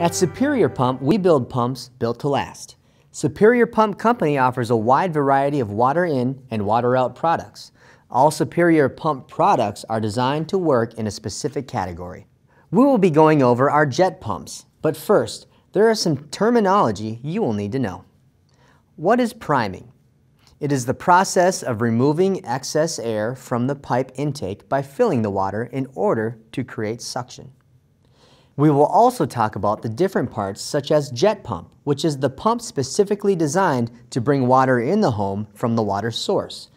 At Superior Pump, we build pumps built to last. Superior Pump Company offers a wide variety of water in and water out products. All Superior Pump products are designed to work in a specific category. We will be going over our jet pumps, but first, there are some terminology you will need to know. What is priming? It is the process of removing excess air from the pipe intake by filling the water in order to create suction. We will also talk about the different parts such as jet pump, which is the pump specifically designed to bring water in the home from the water source.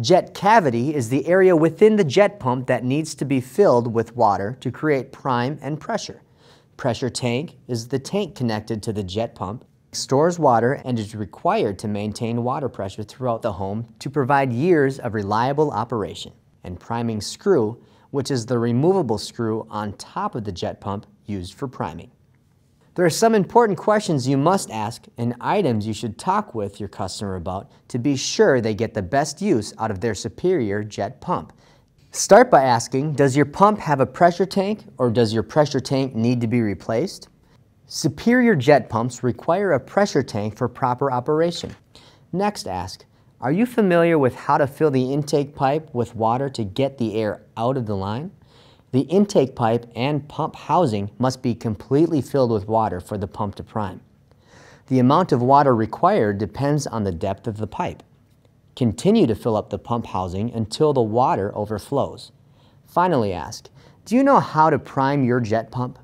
Jet cavity is the area within the jet pump that needs to be filled with water to create prime and pressure. Pressure tank is the tank connected to the jet pump stores water and is required to maintain water pressure throughout the home to provide years of reliable operation. And priming screw, which is the removable screw on top of the jet pump used for priming. There are some important questions you must ask and items you should talk with your customer about to be sure they get the best use out of their superior jet pump. Start by asking, does your pump have a pressure tank or does your pressure tank need to be replaced? Superior jet pumps require a pressure tank for proper operation. Next ask, are you familiar with how to fill the intake pipe with water to get the air out of the line? The intake pipe and pump housing must be completely filled with water for the pump to prime. The amount of water required depends on the depth of the pipe. Continue to fill up the pump housing until the water overflows. Finally ask, do you know how to prime your jet pump?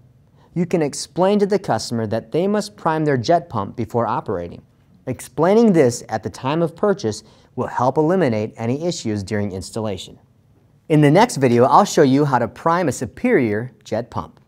you can explain to the customer that they must prime their jet pump before operating. Explaining this at the time of purchase will help eliminate any issues during installation. In the next video, I'll show you how to prime a superior jet pump.